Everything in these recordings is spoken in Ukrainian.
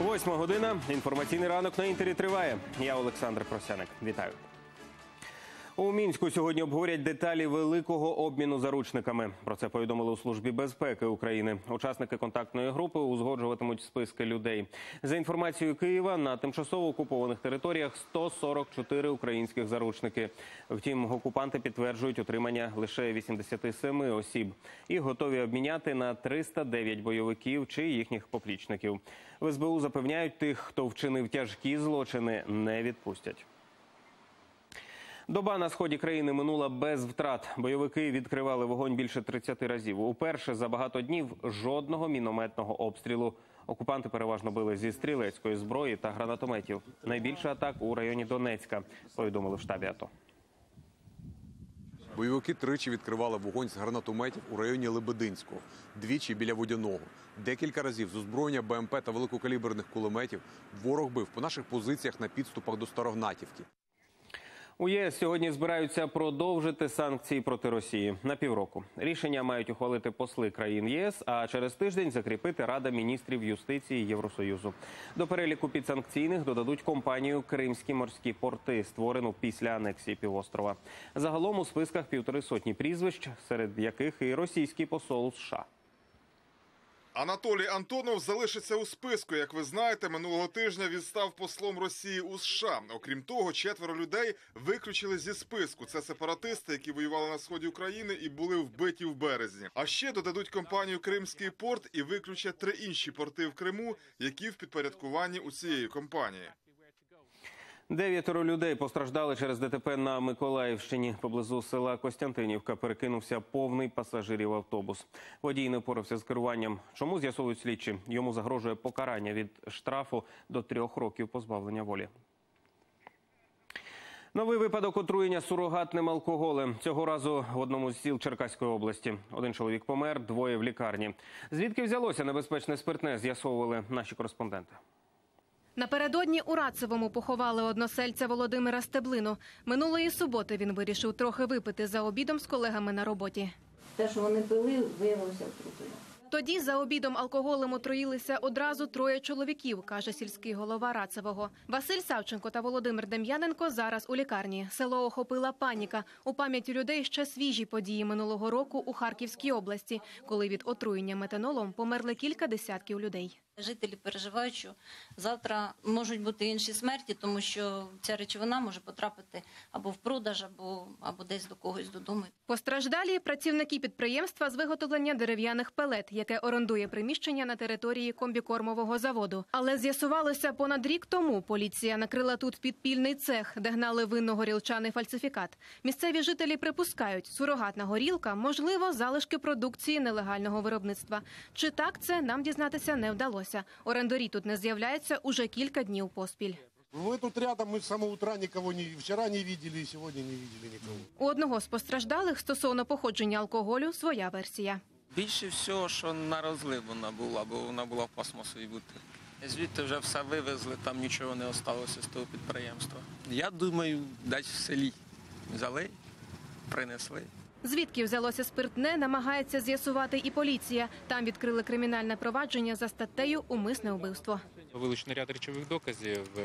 Восьма година. Інформаційний ранок на інтері триває. Я Олександр Просяник. Вітаю. У мінську сьогодні обговорять деталі великого обміну заручниками. Про це повідомили у службі безпеки України. Учасники контактної групи узгоджуватимуть списки людей. За інформацією Києва на тимчасово окупованих територіях 144 українських заручники. Втім, окупанти підтверджують утримання лише 87 осіб і готові обміняти на 309 бойовиків чи їхніх поплічників. В СБУ запевняють тих, хто вчинив тяжкі злочини, не відпустять. Доба на сході країни минула без втрат. Бойовики відкривали вогонь більше 30 разів. Уперше за багато днів жодного мінометного обстрілу. Окупанти переважно били зі стрілецької зброї та гранатометів. Найбільше атак у районі Донецька. Повідомили в штабі АТО. Бойовики тричі відкривали вогонь з гранатометів у районі Лебединського, двічі біля водяного. Декілька разів з озброєння БМП та великокаліберних кулеметів ворог бив по наших позиціях на підступах до Старогнатівки. У ЄС сьогодні збираються продовжити санкції проти Росії на півроку. Рішення мають ухвалити посли країн ЄС, а через тиждень закріпити Рада міністрів юстиції Євросоюзу. До переліку підсанкційних додадуть компанію Кримські морські порти, створену після анексії півострова. Загалом у списках півтори сотні прізвищ, серед яких і російський посол США. Анатолій Антонов залишиться у списку. Як ви знаєте, минулого тижня він став послом Росії у США. Окрім того, четверо людей виключили зі списку. Це сепаратисти, які воювали на сході України і були вбиті в березні. А ще додадуть компанію Кримський порт і виключать три інші порти в Криму, які в підпорядкуванні у цієї компанії. Дев'ятеро людей постраждали через ДТП на Миколаївщині. Поблизу села Костянтинівка перекинувся повний пасажирів автобус. Водій не впорався з керуванням. Чому з'ясовують слідчі? Йому загрожує покарання від штрафу до трьох років позбавлення волі. Новий випадок отруєння сурогатним алкоголем. Цього разу в одному з сіл Черкаської області. Один чоловік помер, двоє в лікарні. Звідки взялося небезпечне спиртне, з'ясовували наші кореспонденти. Напередодні у Рацевому поховали односельця Володимира Стеблину. Минулої суботи він вирішив трохи випити за обідом з колегами на роботі. Те, що вони пили, виявилося отрутою. Тоді за обідом алкоголем отруїлися одразу троє чоловіків, каже сільський голова Рацевого. Василь Савченко та Володимир Дем'яненко зараз у лікарні. Село охопила паніка. У пам'яті людей ще свіжі події минулого року у Харківській області, коли від отруєння метанолом померли кілька десятків людей. Жителі переживають, що завтра можуть бути інші смерті, тому що ця речовина може потрапити або в продаж, або, або десь до когось додому. Постраждалі працівники підприємства з виготовлення дерев'яних пелет, яке орендує приміщення на території комбікормового заводу. Але з'ясувалося понад рік тому. Поліція накрила тут підпільний цех, де гнали винно горілчаний фальсифікат. Місцеві жителі припускають, сурогатна горілка можливо залишки продукції нелегального виробництва. Чи так це нам дізнатися не вдалося. Орендарі тут не з'являються уже кілька днів поспіль. Мы тут рядом, мы с самого утра никого не, вчера не видели и сегодня не видели никого. У одного з постраждалих стосовно походження алкоголю своя версія. Більше всього, що на розлив вона була, бо вона була в пластмасовій бутилці. Звідти вже все вивезли, там нічого не залишилося з того підприємства. Я думаю, десь в селі взяли, принесли. Звідки взялося спиртне, намагається з'ясувати і поліція. Там відкрили кримінальне провадження за статтею Умисне вбивство. Вилучено ряд речових доказів, е,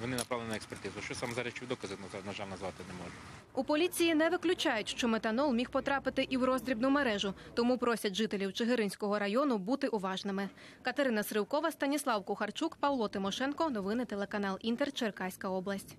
вони направлені на експертизу. Що саме за речові докази, на- жаль, назвати не можу. У поліції не виключають, що метанол міг потрапити і в роздрібну мережу, тому просять жителів Чигиринського району бути уважними. Катерина Сривкова, Станіслав Кухарчук, Павло Тимошенко. Новини телеканал Інтер. Черкаська область.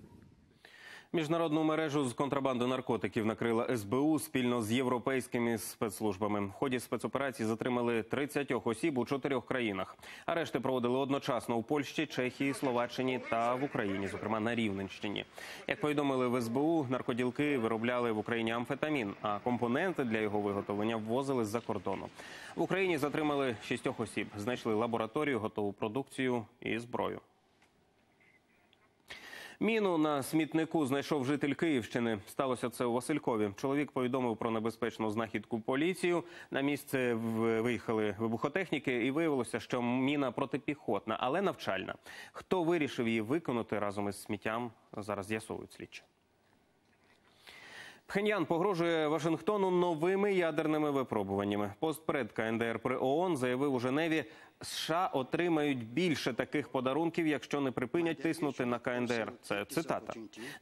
Міжнародну мережу з контрабанди наркотиків накрила СБУ спільно з європейськими спецслужбами. В ході спецоперації затримали 30 осіб у чотирьох країнах. Арешти проводили одночасно у Польщі, Чехії, Словаччині та в Україні, зокрема на Рівненщині. Як повідомили в СБУ, наркоділки виробляли в Україні амфетамін, а компоненти для його виготовлення ввозили з-за кордону. В Україні затримали шістьох осіб, знайшли лабораторію, готову продукцію і зброю. Міну на смітнику знайшов житель Київщини. Сталося це у Василькові. Чоловік повідомив про небезпечну знахідку поліцію. На місце виїхали вибухотехніки, і виявилося, що міна протипіхотна, але навчальна. Хто вирішив її виконати разом із сміттям? Зараз з'ясовують слідчі. Пхеньян погрожує Вашингтону новими ядерними випробуваннями. Постпред КНДР при ООН заявив у Женеві, США отримають більше таких подарунків, якщо не припинять тиснути на КНДР. Це цитата.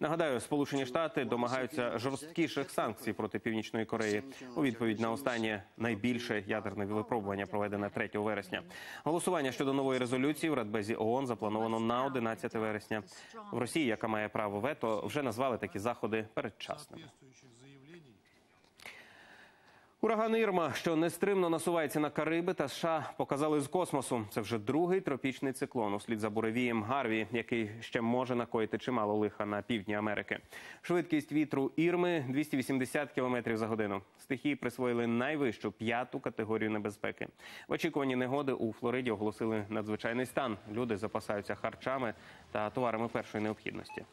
Нагадаю, Сполучені Штати домагаються жорсткіших санкцій проти Північної Кореї у відповідь на останнє найбільше ядерне випробування, проведене 3 вересня. Голосування щодо нової резолюції в Радбезі ООН заплановано на 11 вересня. В Росії, яка має право вето, вже назвали такі заходи передчасними. Ураган Ірма, що нестримно насувається на Кариби та США, показали з космосу. Це вже другий тропічний циклон услід за буревієм Гарві, який ще може накоїти чимало лиха на півдні Америки. Швидкість вітру Ірми 280 км за годину. Стихії присвоїли найвищу п'яту категорію небезпеки. В очікуванні негоди у Флориді оголосили надзвичайний стан. Люди запасаються харчами та товарами першої необхідності.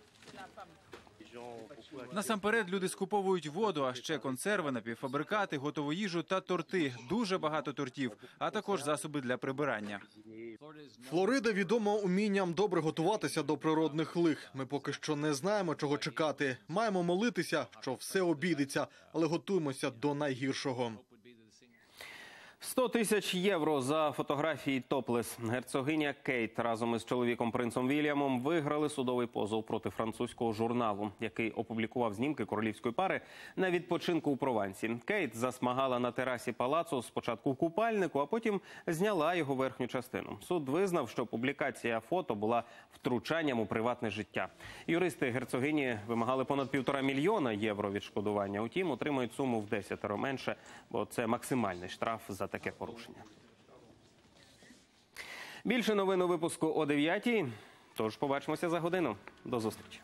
Насамперед люди скуповують воду, а ще консерви, напівфабрикати, готову їжу та торти. Дуже багато тортів, а також засоби для прибирання. Флорида відома умінням добре готуватися до природних лих. Ми поки що не знаємо, чого чекати. Маємо молитися, що все обійдеться, але готуємося до найгіршого. 100 тисяч євро за фотографії топлес. Герцогиня Кейт разом із чоловіком принцем Вільямом виграли судовий позов проти французького журналу, який опублікував знімки королівської пари на відпочинку у Провансі. Кейт засмагала на терасі палацу спочатку в купальнику, а потім зняла його верхню частину. Суд визнав, що публікація фото була втручанням у приватне життя. Юристи герцогині вимагали понад півтора мільйона євро відшкодування. Утім, отримують суму в десятеро менше, бо це максимальний штраф за таке порушення. Більше новин у випуску о 9 Тож побачимося за годину. До зустрічі.